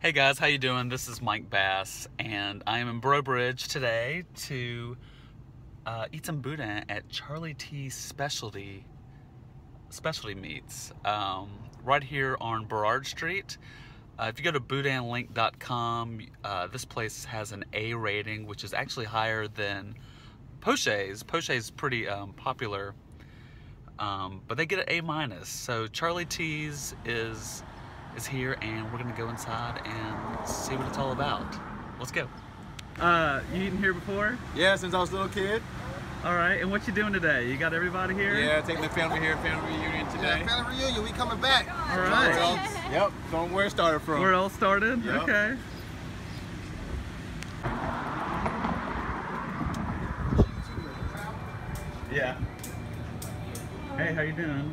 Hey guys, how you doing? This is Mike Bass, and I am in Breaux Bridge today to uh, eat some boudin at Charlie T Specialty Specialty Meats, um, right here on Berard Street. Uh, if you go to boudinlink.com, uh, this place has an A rating, which is actually higher than Poche's. Poche's pretty um, popular, um, but they get an A minus. So Charlie T's is is here and we're gonna go inside and see what it's all about. Let's go. Uh, you eaten here before? Yeah, since I was a little kid. All right, and what you doing today? You got everybody here? Yeah, taking the family here, family reunion today. Yeah, family reunion, we coming back. All right. Yep, from where it started from. Where it all started? Yep. Okay. Yeah. Hey, how you doing?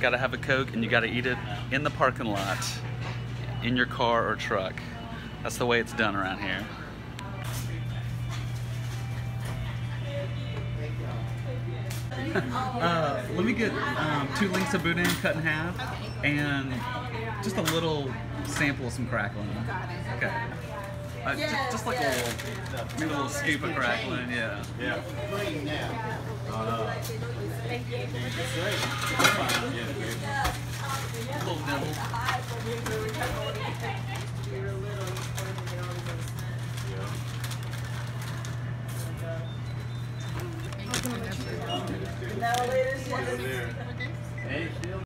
Gotta have a Coke, and you gotta eat it in the parking lot, in your car or truck. That's the way it's done around here. uh, let me get um, two links of boudin cut in half, and just a little sample of some crackling. Okay. Uh, just, just like a little, maybe a little scoop of crackling, yeah. Yeah. A little nibble.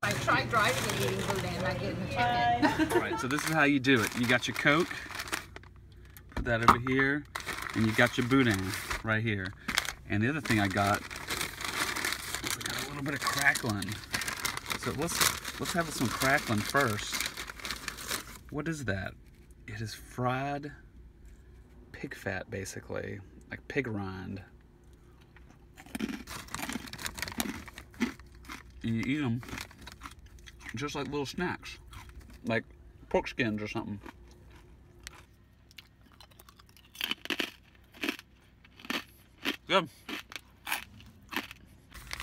I tried driving and eating boudin, not getting the chicken. All right, so this is how you do it. You got your Coke, that over here, and you got your boudin right here. And the other thing I got, I got a little bit of crackling. So let's let's have some crackling first. What is that? It is fried pig fat, basically, like pig rind. And you eat them just like little snacks, like pork skins or something. Good.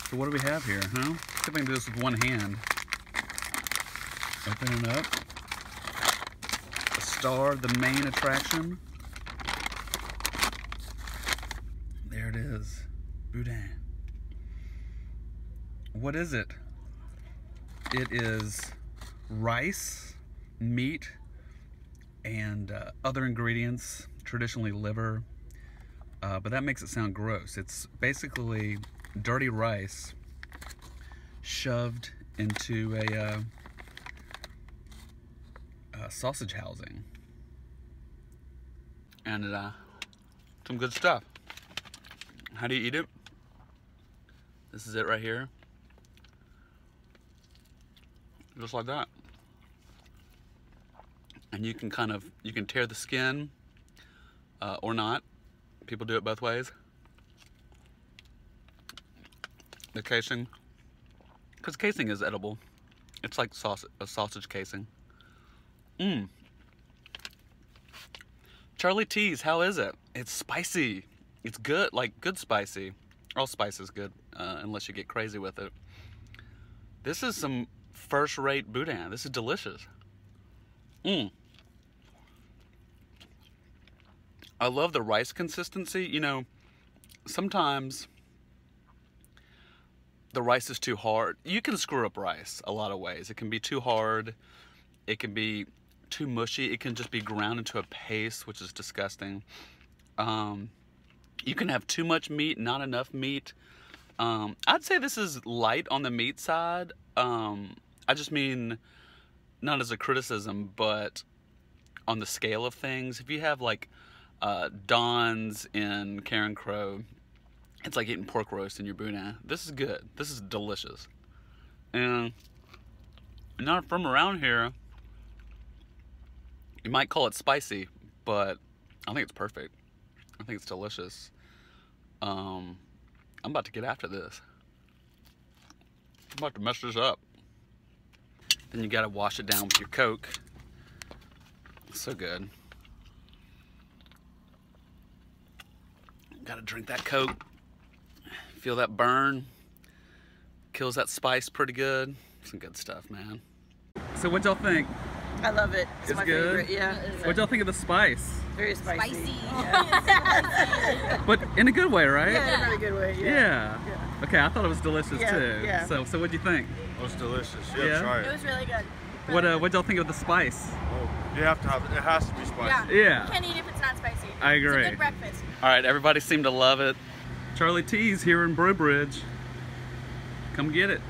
So what do we have here, huh? See if I can do this with one hand. Open it up. The star, the main attraction. There it is. Boudin. What is it? It is rice, meat, and uh, other ingredients, traditionally liver, uh, but that makes it sound gross. It's basically dirty rice shoved into a, uh, a sausage housing. And uh, some good stuff. How do you eat it? This is it right here. Just like that. And you can kind of, you can tear the skin uh, or not. People do it both ways. The casing, because casing is edible. It's like sausage, a sausage casing. Mmm. Charlie T's, how is it? It's spicy. It's good, like good spicy. All spice is good, uh, unless you get crazy with it. This is some first-rate boudin. This is delicious. Mmm. I love the rice consistency. You know, sometimes the rice is too hard. You can screw up rice a lot of ways. It can be too hard. It can be too mushy. It can just be ground into a paste, which is disgusting. Um, you can have too much meat, not enough meat. Um, I'd say this is light on the meat side. Um, I just mean, not as a criticism, but on the scale of things. If you have like uh, Don's in Carencro. It's like eating pork roast in your boudin. This is good. This is delicious. And not from around here. You might call it spicy, but I think it's perfect. I think it's delicious. Um, I'm about to get after this. I'm about to mess this up. Then you gotta wash it down with your Coke. So good. Gotta drink that Coke. Feel that burn. Kills that spice pretty good. Some good stuff, man. So what y'all think? I love it. It's, It's my good? favorite. Yeah. What y'all think of the spice? Very spicy. Spicy. But in a good way, right? Yeah, in a really good way. Yeah. Yeah. Okay, I thought it was delicious Yeah, too. yeah. So, so what'd you think? It was delicious. Yeah? Yeah, try It it. was really good. What uh, what'd y'all think of the spice? Oh, you have to have it. has to be spicy. Yeah. Yeah. You can't eat if it's not spicy. I It's agree. a good breakfast. All right, everybody seemed to love it. Charlie T's here in Breaux Bridge. Come get it.